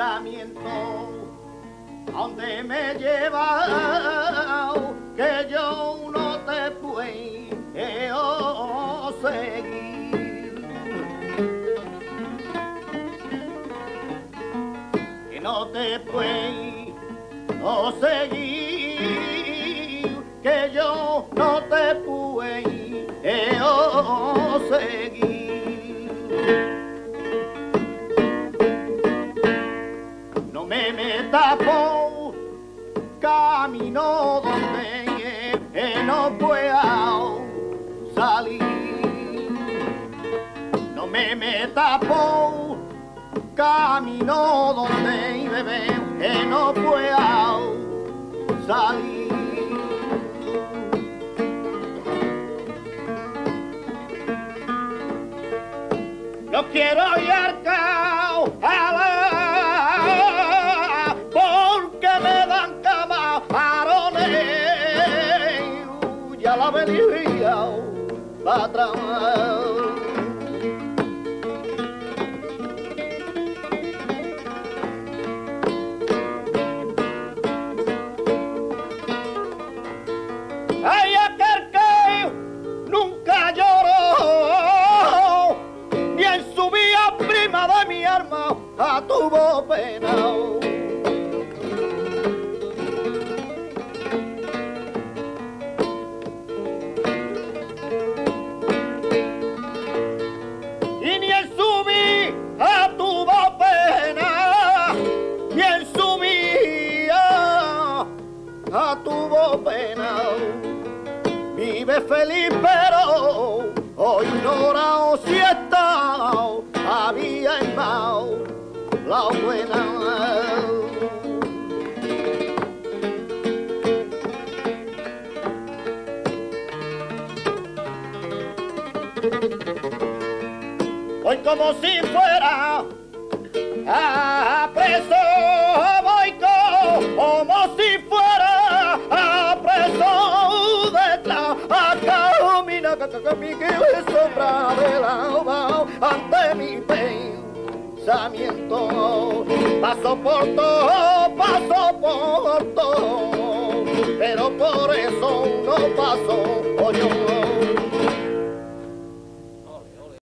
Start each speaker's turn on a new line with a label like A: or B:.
A: pensamiento, donde me lleva que yo no te puedo seguir. Que no te puedo seguir, que yo no te puedo seguir. Me por camino donde no pueda salir. No me por camino donde bebé no pueda salir. No quiero ir patrão. Ai, aquel que nunca lloró, ni en su vía prima de mi alma a tuvo pena. Feliz, pero hoy no si está, había en la buena. Hoy como si fuera a preso, que mi sombra de la ante mi pensamiento. Paso por todo, paso por todo, pero por eso no paso